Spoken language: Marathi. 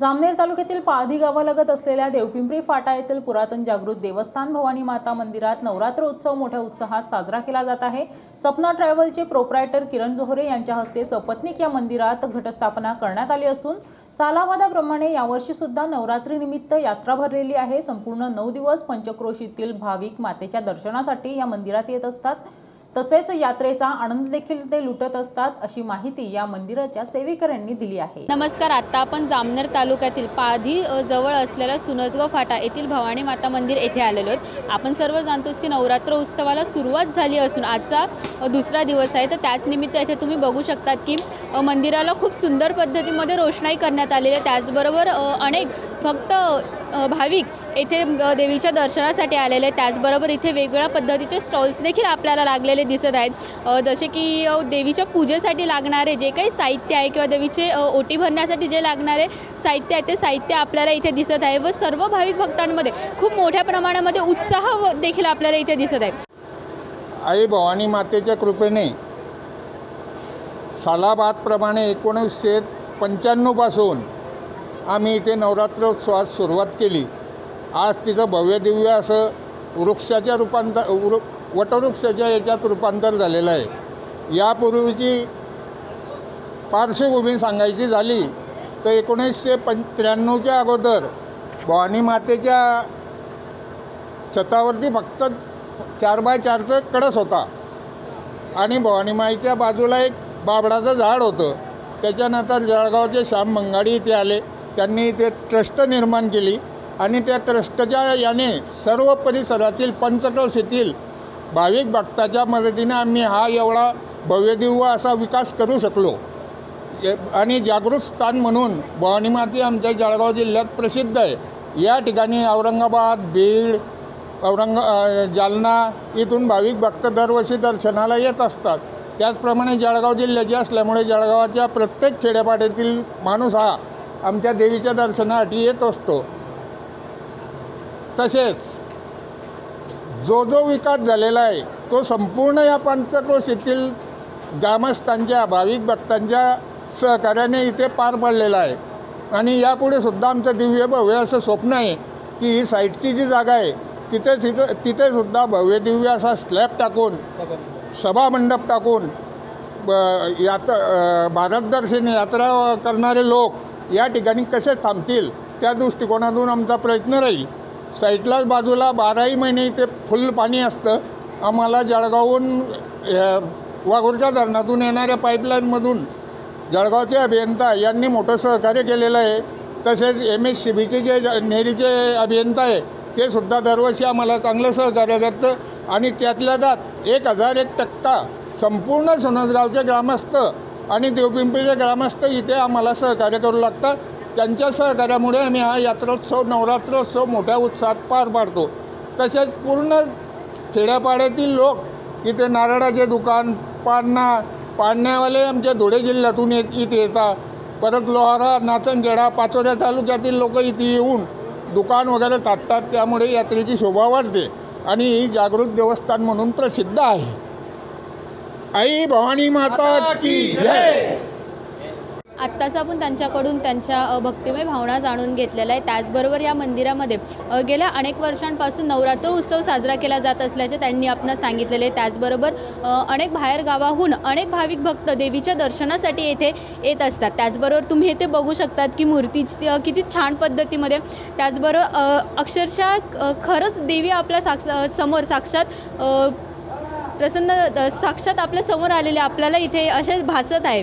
जामनेर तालुक्यातील पाळधी गावालगत असलेल्या देवपिंपरी फाटा येथील पुरातन जागृत देवस्थान भवानी माता मंदिरात नवरात्र उत्सव मोठ्या उत्साहात साजरा केला जात आहे. सपना ट्रॅव्हलचे प्रोप्रायटर किरण जोहरे यांच्या हस्ते सपत्निक या मंदिरात घटस्थापना करण्यात आली असून सालावादाप्रमाणे यावर्षी सुद्धा नवरात्रीनिमित्त यात्रा भरलेली आहे. संपूर्ण नऊ दिवस पंचक्रोशीतील भाविक मातेच्या दर्शनासाठी या मंदिरात येत असतात. तसेच यात्रेचा आनंद देखील ते लुटत असतात अशी माहिती या मंदिराच्या सेवेकऱ्यांनी दिली आहे. नमस्कार आता आपण जामनेर तालुक्यातील पाधी जवळ असलेल्या सुनजगाव फाटा येथील भवानी माता मंदिर येथे आलेलो आहेत. आपण सर्व जाणतोच की नवरात्र उत्सवाला सुरुवात झाली असून आजचा दुसरा दिवस आहे. तर त्याच निमित्त येथे तुम्ही बघू शकतात की मंदिराला खूप सुंदर पद्धतीमध्ये रोषणाई करण्यात आलेली आहे. त्याचबरोबर अनेक फक्त भाविक येथे देवीच्या दर्शनासाठी आलेले आहेत. त्याचबरोबर इथे वेगवेगळ्या पद्धतीचे स्टॉल्स देखील आपल्याला लागलेले दिसत आहेत. जसे की देवीच्या पूजेसाठी लागणारे जे काही साहित्य आहे किंवा देवीचे ओटी भरण्यासाठी जे लागणारे साहित्य आहे ते साहित्य आपल्याला इथे दिसत आहे व सर्व भाविक भक्तांमध्ये खूप मोठ्या प्रमाणामध्ये उत्साह व- देखील आपल्याला इथे दिसत आहे. आई भवानी मातेच्या कृपेने सालाबादप्रमाणे एकोणीसशे पंच्याण्णवपासून आम्ही इथे नवरात्रोत्सवास सुरुवात केली. आज तिचं भव्यदिव्य असं वृक्षाच्या रूपांतर वृ वटवृक्षाच्या याच्यात रूपांतर झालेलं आहे. यापूर्वीची पार्श्वभूमी सांगायची झाली तर एकोणीसशे पं त्र्याण्णवच्या अगोदर भवानी मातेच्या छतावरती फक्त चार बाय चारचं कडस होता. आणि भवानीमाईच्या बाजूला एक बाबडाचं झाड होतं. त्याच्यानंतर जळगावचे श्याम मंगाडी इथे आले. त्यांनी इथे ट्रस्ट निर्माण केली. आणि त्या ट्रस्टच्या याने सर्व परिसरातील पंचक्रोश येथील भाविक भक्ताच्या मदतीने आम्ही हा एवढा भव्यदिव्य असा विकास करू शकलो. आणि जागृत स्थान म्हणून भवानी माती आमच्या जळगाव जिल्ह्यात प्रसिद्ध आहे. या ठिकाणी औरंगाबाद बीड औरंग जालना इथून भाविक भक्त दरवर्षी दर्शनाला येत असतात. त्याचप्रमाणे जळगाव जिल्ह्याचे असल्यामुळे जळगावाच्या प्रत्येक खेड्यापाड्यातील माणूस हा आमच्या देवीच्या दर्शनासाठी येत असतो. तसेच जो जो विकास झालेला आहे तो संपूर्ण या पंचक्रोश येथील ग्रामस्थांच्या भाविक भक्तांच्या सहकार्याने इथे पार पडलेला आहे. आणि यापुढे सुद्धा आमचं दिव्य भव्य असं स्वप्न आहे की ही साईटची जी जागा आहे तिथे तिथे तिथेसुद्धा भव्य दिव्य असा स्लॅब टाकून सभामंडप टाकून ब- यात भारतदर्शन यात्रा करणारे लोक या ठिकाणी कसे थांबतील त्या दृष्टिकोनातून आमचा प्रयत्न राहील. साईटलाच बाजूला बाराही महिने इथे फुल पाणी असतं. आम्हाला जळगावहून अ, वाघूरच्या धरणातून येणाऱ्या पाईपलाईनमधून जळगावचे अभियंता यांनी मोठं सहकार्य केलेलं आहे. तसेच एम एस सी बीचे जे नेहरीचे अभियंता आहे ते सुद्धा दरवर्षी आम्हाला चांगलं सहकार्य करतं. आणि त्यातल्या त्यात एक हजार एक टक्का संपूर्ण सोनसगावचे ग्रामस्थ आणि देवपिंपरीचे ग्रामस्थ इथे आम्हाला सहकार्य करू लागतात. त्यांच्या सहकार्यामुळे आम्ही हा यात्रोत्सव नवरात्रोत्सव मोठ्या उत्साहात पार पाडतो. तसेच पूर्ण खेड्यापाड्यातील लोक इथे नारळाचे दुकान पाडणा पाडण्यावाले आमच्या धुळे जिल्ह्यातून येत इथे येतात. परत लोहारा नाचनखेडा पाचोऱ्या तालुक्यातील लोक इथे येऊन दुकान वगैरे थाटतात त्यामुळे यात्रेची शोभा वाढते आणि ही जागृत देवस्थान म्हणून प्रसिद्ध आहे. आई भवानी माता की जय! आत्ताच आपण त्यांच्याकडून त्यांच्या भक्तिमय भावना जाणून घेतलेल्या आहे त्याचबरोबर या मंदिरामध्ये गेल्या अनेक वर्षांपासून नवरात्र उत्सव साजरा केला जात असल्याचे त्यांनी आपणास सांगितलेले आहे. त्याचबरोबर अनेक बाहेर गावाहून अनेक भाविक भक्त देवीच्या दर्शनासाठी येथे येत असतात. त्याचबरोबर तुम्ही येथे बघू शकतात की मूर्ती किती छान पद्धतीमध्ये. त्याचबरोबर अक्षरशः खरंच देवी आपल्या साक्ष समोर साक्षात प्रसन्न साक्षात आपल्यासमोर आलेले आपल्याला इथे असे भासत आहे.